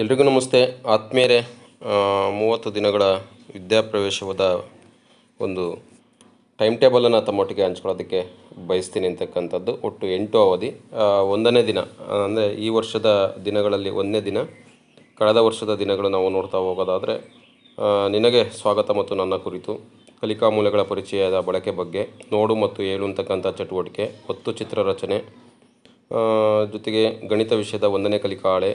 ಎಲ್ರಿಗೂ ನಮಸ್ತೆ. ಆತ್ಮೀಯರೇ ಮೂವತ್ತು ದಿನಗಳ ವಿದ್ಯಾಪ್ರವೇಶವಾದ ಒಂದು ಟೈಮ್ ಟೇಬಲನ್ನು ತಮ್ಮೊಟ್ಟಿಗೆ ಹಂಚ್ಕೊಳ್ಳೋದಕ್ಕೆ ಬಯಸ್ತೀನಿ ಅಂತಕ್ಕಂಥದ್ದು. ಒಟ್ಟು ಎಂಟು ಅವಧಿ. ಒಂದನೇ ದಿನ, ಅಂದರೆ ಈ ವರ್ಷದ ದಿನಗಳಲ್ಲಿ ಒಂದನೇ ದಿನ. ಕಳೆದ ವರ್ಷದ ದಿನಗಳು ನಾವು ನೋಡ್ತಾ ಹೋಗೋದಾದರೆ ನಿನಗೆ ಸ್ವಾಗತ ಮತ್ತು ನನ್ನ ಕುರಿತು ಕಲಿಕಾ ಮೂಲಗಳ ಪರಿಚಯದ ಬಳಕೆ ಬಗ್ಗೆ, ನೋಡು ಮತ್ತು ಏಳು ಅಂತಕ್ಕಂಥ ಚಟುವಟಿಕೆ, ಒತ್ತು ಚಿತ್ರರಚನೆ ಜೊತೆಗೆ ಗಣಿತ ವಿಷಯದ ಒಂದನೇ ಕಲಿಕಾ ಹಾಳೆ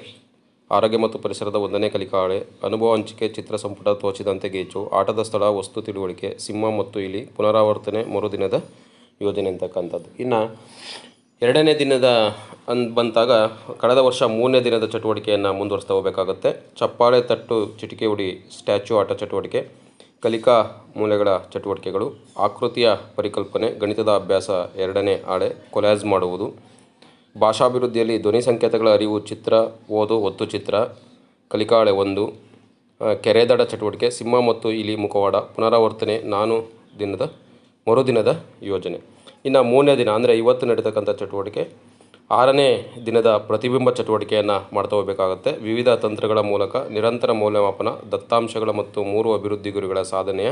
ಆರೋಗ್ಯ ಮತ್ತು ಪರಿಸರದ ಒಂದನೇ ಕಲಿಕಾಳೆ. ಅನುಭವ ಹಂಚಿಕೆ, ಚಿತ್ರ ಸಂಪುಟ ತೋಚಿದಂತೆ ಗೇಚು. ಆಟದ ಸ್ಥಳ, ವಸ್ತು ತಿಳುವಳಿಕೆ, ಸಿಂಹ ಮತ್ತು ಇಲಿ, ಪುನರಾವರ್ತನೆ ಮರುದಿನದ ಯೋಜನೆ ಅಂತಕ್ಕಂಥದ್ದು ಇನ್ನು ಎರಡನೇ ದಿನದ ಅಂದ್ ಬಂದಾಗ ಕಳೆದ ವರ್ಷ ಮೂರನೇ ದಿನದ ಚಟುವಟಿಕೆಯನ್ನು ಮುಂದುವರಿಸ್ತಾ ಹೋಗಬೇಕಾಗುತ್ತೆ. ಚಪ್ಪಾಳೆ ತಟ್ಟು ಚಿಟಿಕೆ ಉಡಿ ಸ್ಟ್ಯಾಚ್ಯೂ ಆಟ ಚಟುವಟಿಕೆ, ಕಲಿಕಾ ಮೂಲೆಗಳ ಚಟುವಟಿಕೆಗಳು, ಆಕೃತಿಯ ಪರಿಕಲ್ಪನೆ, ಗಣಿತದ ಅಭ್ಯಾಸ ಎರಡನೇ ಆಳೆ ಕೊಲ್ಯಾಜ್ ಮಾಡುವುದು. ಭಾಷಾಭಿವೃದ್ಧಿಯಲ್ಲಿ ಧ್ವನಿ ಸಂಕೇತಗಳ ಅರಿವು ಚಿತ್ರ, ಓದು, ಒತ್ತು ಚಿತ್ರ, ಕಲಿಕಾಳೆ ಒಂದು ಕೆರೆದಡ ಚಟುವಟಿಕೆ, ಸಿಂಹ ಮತ್ತು ಇಲಿ ಮುಖವಾಡ, ಪುನರಾವರ್ತನೆ ನಾನು ದಿನದ ಮರುದಿನದ ಯೋಜನೆ. ಇನ್ನು ಮೂರನೇ ದಿನ, ಅಂದರೆ ಇವತ್ತು ನಡೀತಕ್ಕಂಥ ಚಟುವಟಿಕೆ, ಆರನೇ ದಿನದ ಪ್ರತಿಬಿಂಬ ಚಟುವಟಿಕೆಯನ್ನು ಮಾಡ್ತಾ ಹೋಗಬೇಕಾಗುತ್ತೆ. ವಿವಿಧ ತಂತ್ರಗಳ ಮೂಲಕ ನಿರಂತರ ಮೌಲ್ಯಮಾಪನ, ದತ್ತಾಂಶಗಳ ಮತ್ತು ಮೂರು ಅಭಿವೃದ್ಧಿ ಗುರಿಗಳ ಸಾಧನೆಯ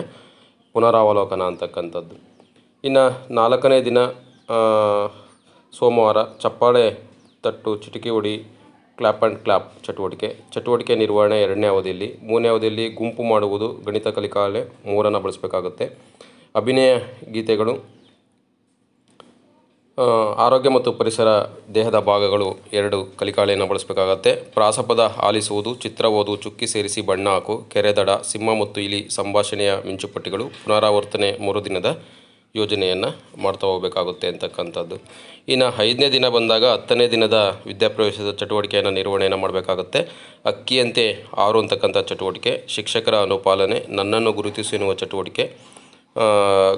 ಪುನರಾವಲೋಕನ ಅಂತಕ್ಕಂಥದ್ದು. ಇನ್ನು ನಾಲ್ಕನೇ ದಿನ ಸೋಮವಾರ ಚಪ್ಪಾಳೆ ತಟ್ಟು ಚಿಟಿಕೆ ಹೊಡಿ, ಕ್ಲಾಪ್ ಆ್ಯಂಡ್ ಕ್ಲಾಪ್ ಚಟುವಟಿಕೆ. ಚಟುವಟಿಕೆ ನಿರ್ವಹಣೆ ಎರಡನೇ ಅವಧಿಯಲ್ಲಿ. ಮೂರನೇ ಅವಧಿಯಲ್ಲಿ ಗುಂಪು ಮಾಡುವುದು ಗಣಿತ ಕಲಿಕಾಲೆ ಮೂರನ್ನು ಬಳಸಬೇಕಾಗುತ್ತೆ. ಅಭಿನಯ ಗೀತೆಗಳು ಆರೋಗ್ಯ ಮತ್ತು ಪರಿಸರ ದೇಹದ ಭಾಗಗಳು ಎರಡು ಕಲಿಕಾಳೆಯನ್ನು ಬಳಸಬೇಕಾಗತ್ತೆ. ಪ್ರಾಸಪದ ಆಲಿಸುವುದು, ಚಿತ್ರ ಓದು, ಚುಕ್ಕಿ ಸೇರಿಸಿ ಬಣ್ಣ ಹಾಕು ಕೆರೆದಡ ಸಿಂಹ ಮತ್ತು ಇಲಿ ಸಂಭಾಷಣೆಯ ಮಿಂಚುಪಟ್ಟಿಗಳು, ಪುನರಾವರ್ತನೆ ಮರುದಿನದ ಯೋಜನೆಯನ್ನು ಮಾಡ್ತಾ ಹೋಗಬೇಕಾಗುತ್ತೆ ಅಂತಕ್ಕಂಥದ್ದು. ಇನ್ನು ಐದನೇ ದಿನ ಬಂದಾಗ ಹತ್ತನೇ ದಿನದ ವಿದ್ಯಾಪ್ರವೇಶದ ಚಟುವಟಿಕೆಯನ್ನು ನಿರ್ವಹಣೆಯನ್ನು ಮಾಡಬೇಕಾಗುತ್ತೆ. ಅಕ್ಕಿಯಂತೆ ಆರು ಅಂತಕ್ಕಂಥ ಚಟುವಟಿಕೆ, ಶಿಕ್ಷಕರ ಅನುಪಾಲನೆ, ನನ್ನನ್ನು ಗುರುತಿಸಿ ಎನ್ನುವ ಚಟುವಟಿಕೆ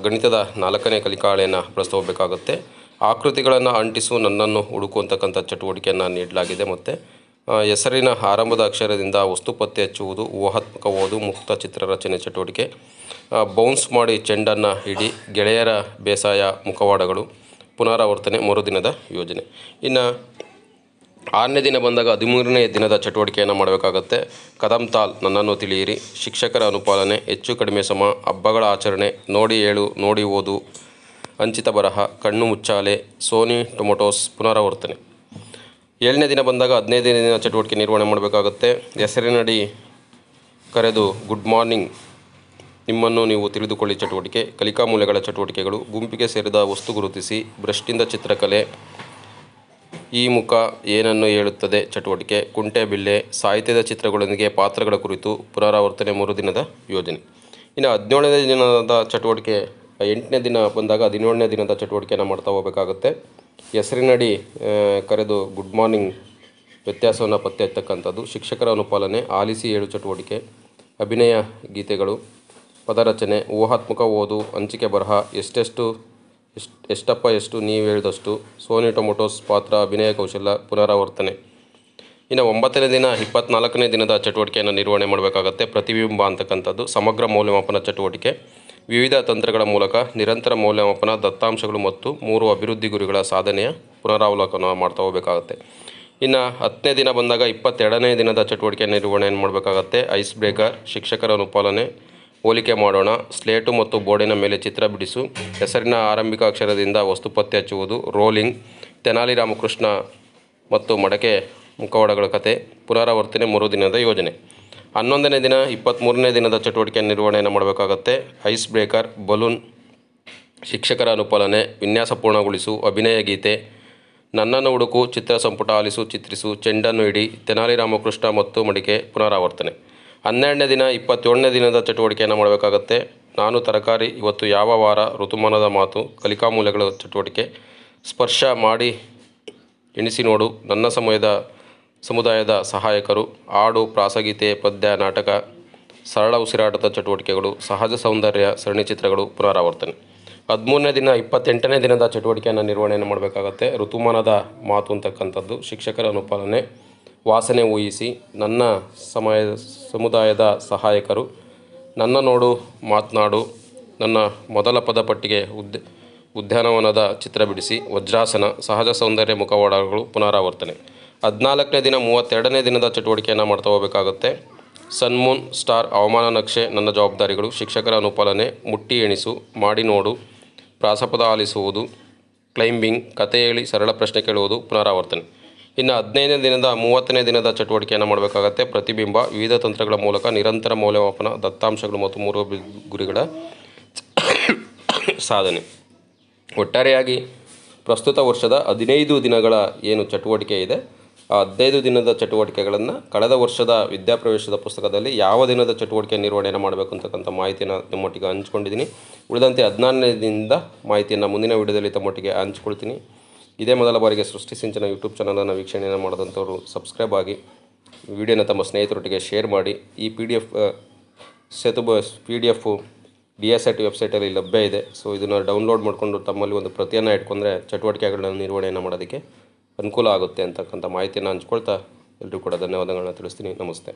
ಗಣಿತದ ನಾಲ್ಕನೇ ಕಲಿಕಾಳೆಯನ್ನು ಬಳಸ್ತಾ ಹೋಗಬೇಕಾಗುತ್ತೆ. ಆಕೃತಿಗಳನ್ನು ಅಂಟಿಸು, ನನ್ನನ್ನು ಹುಡುಕು ಅಂತಕ್ಕಂಥ ಚಟುವಟಿಕೆಯನ್ನು ನೀಡಲಾಗಿದೆ ಮತ್ತು. ಹೆಸರಿನ ಆರಂಭದ ಅಕ್ಷರದಿಂದ ವಸ್ತು ಪತ್ತೆ ಹಚ್ಚುವುದು, ಊಹಾತ್ಮಕ ಓದು, ಮುಕ್ತ ಚಿತ್ರರಚನೆ ಚಟುವಟಿಕೆ ಬೌನ್ಸ್ ಮಾಡಿ ಚೆಂಡನ್ನು ಹಿಡಿ ಗೆಳೆಯರ ಬೇಸಾಯ ಮುಖವಾಡಗಳು, ಪುನರಾವರ್ತನೆ ಮರುದಿನದ ಯೋಜನೆ. ಇನ್ನು ಆರನೇ ದಿನ ಬಂದಾಗ ಹದಿಮೂರನೇ ದಿನದ ಚಟುವಟಿಕೆಯನ್ನು ಮಾಡಬೇಕಾಗತ್ತೆ. ಕದಂ ತಾಲ್, ನನ್ನನ್ನು ತಿಳಿಯಿರಿ. ಶಿಕ್ಷಕರ ಅನುಪಾಲನೆ, ಹೆಚ್ಚು ಕಡಿಮೆ ಸಮ, ಹಬ್ಬಗಳ ಆಚರಣೆ, ನೋಡಿ ಏಳು, ನೋಡಿ ಓದು, ಅಂಚಿತ ಬರಹ, ಕಣ್ಣು ಮುಚ್ಚಾಲೆ, ಸೋನಿ ಟೊಮೊಟೋಸ್ ಪುನರಾವರ್ತನೆ. ಏಳನೇ ದಿನ ಬಂದಾಗ ಹದಿನೈದನೇ ದಿನ ಚಟುವಟಿಕೆ ನಿರ್ವಹಣೆ ಮಾಡಬೇಕಾಗುತ್ತೆ. ಹೆಸರಿನಡಿ ಕರೆದು ಗುಡ್ ಮಾರ್ನಿಂಗ್ ನಿಮ್ಮನ್ನು ನೀವು ತಿಳಿದುಕೊಳ್ಳಿ ಚಟುವಟಿಕೆ. ಕಲಿಕಾ ಮೂಲೆಗಳ ಚಟುವಟಿಕೆಗಳು. ಗುಂಪಿಗೆ ಸೇರಿದ ವಸ್ತು ಗುರುತಿಸಿ ಬ್ರಷ್ಟಿಂದ ಚಿತ್ರಕಲೆ. ಈ ಮುಖ ಏನನ್ನು ಹೇಳುತ್ತದೆ ಚಟುವಟಿಕೆ? ಕುಂಟೆ, ಬಿಲ್ಲೆ, ಸಾಹಿತ್ಯದ ಚಿತ್ರಗಳೊಂದಿಗೆ ಪಾತ್ರಗಳ ಕುರಿತು ಪುನರಾವರ್ತನೆ ಮೂರು ದಿನದ ಯೋಜನೆ. ಇನ್ನು ಹದಿನೇಳನೇ ದಿನದ ಚಟುವಟಿಕೆ, ಎಂಟನೇ ದಿನ ಬಂದಾಗ ಹದಿನೇಳನೇ ದಿನದ ಚಟುವಟಿಕೆಯನ್ನು ಮಾಡ್ತಾ ಹೋಗಬೇಕಾಗುತ್ತೆ. ಹೆಸರಿನಡಿ ಕರೆದು ಗುಡ್ ಮಾರ್ನಿಂಗ್ ವ್ಯತ್ಯಾಸವನ್ನು ಪತ್ತೆ ಹಚ್ಚತಕ್ಕಂಥದ್ದು ಶಿಕ್ಷಕರ ಅನುಪಾಲನೆ, ಆಲಿಸಿ ಏಳು ಚಟುವಟಿಕೆ, ಅಭಿನಯ ಗೀತೆಗಳು, ಪದರಚನೆ, ಊಹಾತ್ಮಕ ಓದು, ಹಂಚಿಕೆ ಬರಹ, ಎಷ್ಟೆಷ್ಟು, ಎಷ್ಟು, ಎಷ್ಟಪ್ಪ ಎಷ್ಟು, ನೀವು ಹೇಳಿದಷ್ಟು, ಸೋನಿ ಟೊಮೊಟೋಸ್ ಪಾತ್ರ, ಅಭಿನಯ ಕೌಶಲ್ಯ ಪುನರಾವರ್ತನೆ. ಇನ್ನು ಒಂಬತ್ತನೇ ದಿನ, ಇಪ್ಪತ್ನಾಲ್ಕನೇ ದಿನದ ಚಟುವಟಿಕೆಯನ್ನು ನಿರ್ವಹಣೆ ಮಾಡಬೇಕಾಗತ್ತೆ. ಪ್ರತಿಬಿಂಬ ಅಂತಕ್ಕಂಥದ್ದು, ಸಮಗ್ರ ಮೌಲ್ಯಮಾಪನ ಚಟುವಟಿಕೆ. ವಿವಿಧ ತಂತ್ರಗಳ ಮೂಲಕ ನಿರಂತರ ಮೌಲ್ಯಮಾಪನ, ದತ್ತಾಂಶಗಳು ಮತ್ತು ಮೂರು ಅಭಿವೃದ್ಧಿ ಗುರಿಗಳ ಸಾಧನೆಯ ಪುನರಾವಲೋಕನ ಮಾಡ್ತಾ ಹೋಗಬೇಕಾಗತ್ತೆ. ಇನ್ನು ಹತ್ತನೇ ದಿನ ಬಂದಾಗ ಇಪ್ಪತ್ತೆರಡನೇ ದಿನದ ಚಟುವಟಿಕೆ ನಿರ್ವಹಣೆಯನ್ನು ಮಾಡಬೇಕಾಗತ್ತೆ? ಐಸ್ ಬ್ರೇಕರ್, ಶಿಕ್ಷಕರ ಅನುಪಾಲನೆ, ಹೋಲಿಕೆ ಮಾಡೋಣ, ಸ್ಲೇಟು ಮತ್ತು ಬೋರ್ಡಿನ ಮೇಲೆ ಚಿತ್ರ ಬಿಡಿಸು, ಹೆಸರಿನ ಆರಂಭಿಕ ಅಕ್ಷರದಿಂದ ವಸ್ತು ಪತ್ತೆ ಹಚ್ಚುವುದು, ರೋಲಿಂಗ್, ತೆನಾಲಿ ರಾಮಕೃಷ್ಣ ಮತ್ತು ಮಡಕೆ ಮುಖವಾಡಗಳ ಕತೆ, ಪುನರಾವರ್ತನೆ ಮರುದಿನದ ಯೋಜನೆ. ಹನ್ನೊಂದನೇ ದಿನ ಇಪ್ಪತ್ತ್ಮೂರನೇ ದಿನದ ಚಟುವಟಿಕೆ ನಿರ್ವಹಣೆಯನ್ನು ಮಾಡಬೇಕಾಗತ್ತೆ. ಐಸ್ ಬ್ರೇಕರ್, ಬಲೂನ್ ಶಿಕ್ಷಕರ ಅನುಪಾಲನೆ, ವಿನ್ಯಾಸ ಪೂರ್ಣಗೊಳಿಸು, ಅಭಿನಯ ಗೀತೆ, ನನ್ನನ್ನು ಹುಡುಕು, ಚಿತ್ರ ಸಂಪುಟ ಆಲಿಸು, ಚಿತ್ರಿಸು, ಚೆಂಡನ್ನು ಇಡಿ ತೆನಾಲಿ ರಾಮಕೃಷ್ಣ ಮತ್ತು ಮಡಿಕೆ ಪುನರಾವರ್ತನೆ. ಹನ್ನೆರಡನೇ ದಿನ, ಇಪ್ಪತ್ತೇಳನೇ ದಿನದ ಚಟುವಟಿಕೆಯನ್ನು ಮಾಡಬೇಕಾಗತ್ತೆ. ನಾನು ತರಕಾರಿ, ಇವತ್ತು ಯಾವ ವಾರ, ಋತುಮಾನದ ಮಾತು ಕಲಿಕಾ ಮೂಲೆಗಳ ಚಟುವಟಿಕೆ. ಸ್ಪರ್ಶ ಮಾಡಿ ಎಣಿಸಿ ನೋಡು. ನನ್ನ ಸಮಯದ ಸಮುದಾಯದ ಸಹಾಯಕರು ಹಾಡು ಪ್ರಾಸಗೀತೆ ಪದ್ಯ, ನಾಟಕ, ಸರಳ ಉಸಿರಾಟದ ಚಟುವಟಿಕೆಗಳು, ಸಹಜ ಸೌಂದರ್ಯ ಸರಣಿ ಚಿತ್ರಗಳು ಪುನರಾವರ್ತನೆ. ಹದಿಮೂರನೇ ದಿನ, ಇಪ್ಪತ್ತೆಂಟನೇ ದಿನದ ಚಟುವಟಿಕೆಯನ್ನು ನಿರ್ವಹಣೆಯನ್ನು ಮಾಡಬೇಕಾಗತ್ತೆ. ಋತುಮಾನದ ಮಾತು ಅಂತಕ್ಕಂಥದ್ದು. ಶಿಕ್ಷಕರ ಅನುಪಾಲನೆ, ವಾಸನೆ ಊಹಿಸಿ, ನನ್ನ ಸಮಯ, ಸಮುದಾಯದ ಸಹಾಯಕರು, ನನ್ನ ನೋಡು, ಮಾತನಾಡು, ನನ್ನ ಮೊದಲ ಪದಪಟ್ಟಿಗೆ ಉದ್ಯ, ಉದ್ಯಾನವನದ ಚಿತ್ರ ಬಿಡಿಸಿ, ವಜ್ರಾಸನ, ಸಹಜ ಸೌಂದರ್ಯ ಮುಖವಾಡಗಳು ಪುನರಾವರ್ತನೆ. ಹದಿನಾಲ್ಕನೇ ದಿನ, ಮೂವತ್ತೆರಡನೇ ದಿನದ ಚಟುವಟಿಕೆಯನ್ನು ಮಾಡ್ತಾ ಹೋಗಬೇಕಾಗುತ್ತೆ. ಸನ್ಮೂನ್ ಸ್ಟಾರ್ ಹವಾಮಾನ ನಕ್ಷೆ, ನನ್ನ ಜವಾಬ್ದಾರಿಗಳು, ಶಿಕ್ಷಕರ ಅನುಪಾಲನೆ, ಮುಟ್ಟಿ ಎಣಿಸು, ಮಾಡಿ ನೋಡು, ಪ್ರಾಸಪದ ಆಲಿಸುವುದು, ಕ್ಲೈಂಬಿಂಗ್, ಕತೆ ಹೇಳಿ, ಸರಳ ಪ್ರಶ್ನೆ ಕೇಳುವುದು, ಪುನರಾವರ್ತನೆ. ಇನ್ನು ಹದಿನೈದನೇ ದಿನದ, ಮೂವತ್ತನೇ ದಿನದ ಚಟುವಟಿಕೆಯನ್ನು ಮಾಡಬೇಕಾಗತ್ತೆ. ಪ್ರತಿಬಿಂಬ, ವಿವಿಧ ತಂತ್ರಗಳ ಮೂಲಕ ನಿರಂತರ ಮೌಲ್ಯಮಾಪನ, ದತ್ತಾಂಶಗಳು ಮತ್ತು ಮೂರು ಗುರಿಗಳ ಸಾಧನೆ. ಒಟ್ಟಾರೆಯಾಗಿ ಪ್ರಸ್ತುತ ವರ್ಷದ ಹದಿನೈದು ದಿನಗಳ ಏನು ಚಟುವಟಿಕೆ ಇದೆ ಹದಿನೈದು ದಿನದ ಚಟುವಟಿಕೆಗಳನ್ನು ಕಳೆದ ವರ್ಷದ ವಿದ್ಯಾಪ್ರವೇಶದ ಪುಸ್ತಕದಲ್ಲಿ ಯಾವ ದಿನದ ಚಟುವಟಿಕೆ ನಿರ್ವಹಣೆಯನ್ನು ಮಾಡಬೇಕು ಅಂತಕ್ಕಂಥ ಮಾಹಿತಿಯನ್ನು ನಿಮ್ಮೊಟ್ಟಿಗೆ ಹಂಚ್ಕೊಂಡಿದ್ದೀನಿ. ಉಳಿದಂತೆ ಹದಿನಾರನೇ ದಿನದ ಮಾಹಿತಿಯನ್ನು ಮುಂದಿನ ವಿಡಿಯೋದಲ್ಲಿ ತಮ್ಮೊಟ್ಟಿಗೆ ಹಂಚ್ಕೊಳ್ತೀನಿ. ಇದೇ ಮೊದಲ ಬಾರಿಗೆ ಸೃಷ್ಟಿ ಸಿಂಚನ ಯೂಟ್ಯೂಬ್ ಚಾನಲನ್ನು ವೀಕ್ಷಣೆಯನ್ನು ಮಾಡಿದಂಥವ್ರು ಸಬ್ಸ್ಕ್ರೈಬ್ ಆಗಿ ವಿಡಿಯೋನ ತಮ್ಮ ಸ್ನೇಹಿತರೊಟ್ಟಿಗೆ ಶೇರ್ ಮಾಡಿ. ಈ P D F Setu P D F, D S I T ವೆಬ್ಸೈಟಲ್ಲಿ ಲಭ್ಯ ಇದೆ. ಸೊ, ಇದನ್ನು ಡೌನ್ಲೋಡ್ ಮಾಡಿಕೊಂಡು ತಮ್ಮಲ್ಲಿ ಒಂದು ಪ್ರತಿಯನ್ನು ಇಟ್ಕೊಂಡ್ರೆ ಚಟುವಟಿಕೆಗಳನ್ನು ನಿರ್ವಹಣೆಯನ್ನು ಮಾಡೋದಕ್ಕೆ ಅನುಕೂಲ ಆಗುತ್ತೆ ಅಂತಕ್ಕಂಥ ಮಾಹಿತಿಯನ್ನು ಹಂಚ್ಕೊಳ್ತಾ ಎಲ್ಲರಿಗೂ ಕೂಡ ಧನ್ಯವಾದಗಳನ್ನ ತಿಳಿಸ್ತೀನಿ. ನಮಸ್ತೆ.